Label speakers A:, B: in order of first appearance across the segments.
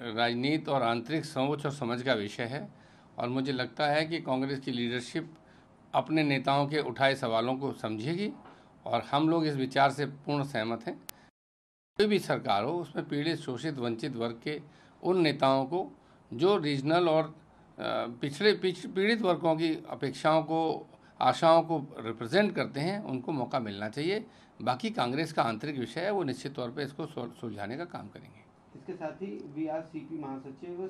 A: राजनीति और आंतरिक सोच और समझ का विषय है और मुझे लगता है कि कांग्रेस की लीडरशिप अपने नेताओं के उठाए सवालों को समझेगी और हम लोग इस विचार से पूर्ण सहमत हैं। कोई भी सरकार हो, उसमें पीड़ित, शोषित, वंचित वर्ग के उन नेताओं को जो रीजनल और पिछड़े पीड़ित वर्गों की अपेक्षाओं को, आशाओं को रिप्रेजेंट करते हैं, उनको मौका मिलना चाहिए। बाकी कांग्रेस का आंतरिक विषय है, वो निश्चित तौर पे इसको सुलझाने का काम करेंगे।
B: इसके साथ ही वी आर सी पी महासचिव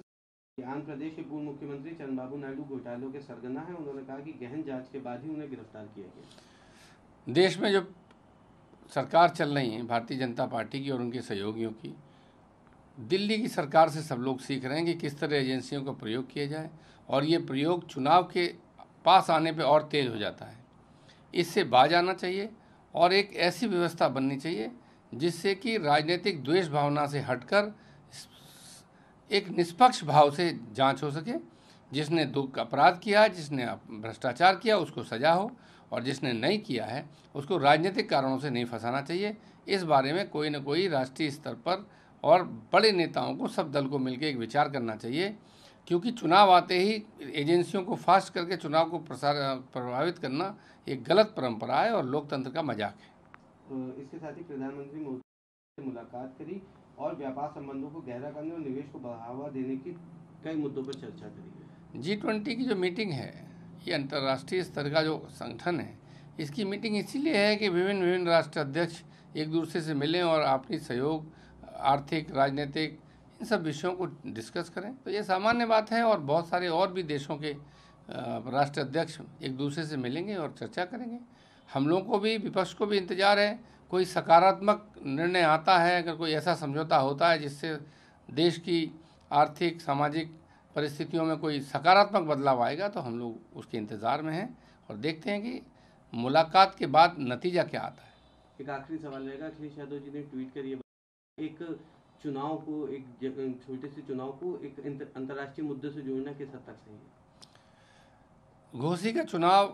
B: आंध्र प्रदेश के पूर्व मुख्यमंत्री चंद्रबाबू नायडू घोटालों के सरगना है। उन्होंने कहा कि गहन जाँच के बाद ही उन्हें गिरफ़्तार किया गया।
A: देश में जो सरकार चल रही है, भारतीय जनता पार्टी की और उनके सहयोगियों की, दिल्ली की सरकार से सब लोग सीख रहे हैं कि किस तरह एजेंसियों का प्रयोग किया जाए और ये प्रयोग चुनाव के पास आने पे और तेज हो जाता है। इससे बाज आना चाहिए और एक ऐसी व्यवस्था बननी चाहिए जिससे कि राजनीतिक द्वेष भावना से हटकर एक निष्पक्ष भाव से जाँच हो सके। जिसने दुख अपराध किया, जिसने भ्रष्टाचार किया, उसको सजा हो, और जिसने नहीं किया है, उसको राजनीतिक कारणों से नहीं फंसाना चाहिए। इस बारे में कोई ना कोई राष्ट्रीय स्तर पर और बड़े नेताओं को सब दल को मिलकर एक विचार करना चाहिए, क्योंकि चुनाव आते ही एजेंसियों को फास्ट करके चुनाव को प्रसार, प्रभावित करना एक गलत परंपरा है और लोकतंत्र का मज़ाक है।
B: इसके साथ ही प्रधानमंत्री मोदी से मुलाकात करी। और व्यापार संबंधों को गहरा करने और निवेश को बढ़ावा देने की कई मुद्दों पर चर्चा करी
A: जी ट्वेंटी की जो मीटिंग है, ये अंतर्राष्ट्रीय स्तर का जो संगठन है, इसकी मीटिंग इसीलिए है कि विभिन्न विभिन्न राष्ट्र अध्यक्ष एक दूसरे से मिलें और आपसी सहयोग, आर्थिक, राजनीतिक, इन सब विषयों को डिस्कस करें। तो ये सामान्य बात है और बहुत सारे और भी देशों के राष्ट्र अध्यक्ष एक दूसरे से मिलेंगे और चर्चा करेंगे। हम लोगों को भी, विपक्ष को भी इंतज़ार है कोई सकारात्मक निर्णय आता है अगर कोई ऐसा समझौता होता है जिससे देश की आर्थिक सामाजिक परिस्थितियों में कोई सकारात्मक बदलाव आएगा तो हम लोग उसके इंतज़ार में हैं और देखते हैं कि मुलाकात के बाद नतीजा क्या आता है।
B: एक आखिरी सवाल रहेगा अखिलेश यादव जी ने ट्वीट कर एक चुनाव को एक छोटे से चुनाव को एक अंतर्राष्ट्रीय मुद्दे से जोड़ना किस हद तक सही है?
A: घोसी का चुनाव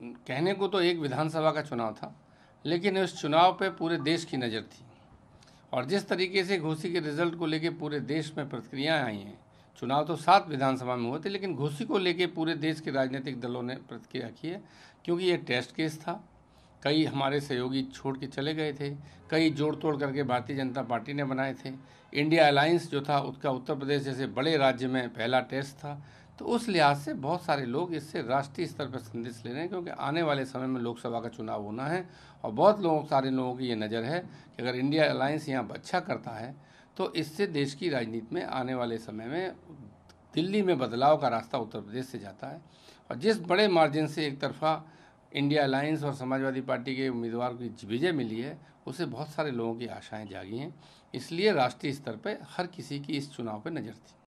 A: कहने को तो एक विधानसभा का चुनाव था। लेकिन उस चुनाव पे पूरे देश की नज़र थी। और जिस तरीके से घोसी के रिज़ल्ट को लेके पूरे देश में प्रतिक्रियाएँ आई हैं, चुनाव तो सात विधानसभा में हुए थे, लेकिन घोसी को लेके पूरे देश के राजनीतिक दलों ने प्रतिक्रिया की है, क्योंकि ये टेस्ट केस था। कई हमारे सहयोगी छोड़ के चले गए थे, कई जोड़ तोड़ करके भारतीय जनता पार्टी ने बनाए थे। इंडिया अलायंस जो था, उसका उत्तर प्रदेश जैसे बड़े राज्य में पहला टेस्ट था। तो उस लिहाज से बहुत सारे लोग इससे राष्ट्रीय स्तर पर संदेश ले रहे हैं, क्योंकि आने वाले समय में लोकसभा का चुनाव होना है और बहुत लोगों, सारे लोगों की ये नज़र है कि अगर इंडिया अलायंस यहाँ अच्छा करता है तो इससे देश की राजनीति में आने वाले समय में दिल्ली में बदलाव का रास्ता उत्तर प्रदेश से जाता है। और जिस बड़े मार्जिन से एक तरफा इंडिया अलायंस और समाजवादी पार्टी के उम्मीदवार की विजय मिली है, उसे बहुत सारे लोगों की आशाएँ जागी हैं, इसलिए राष्ट्रीय स्तर पर हर किसी की इस चुनाव पर नज़र थी।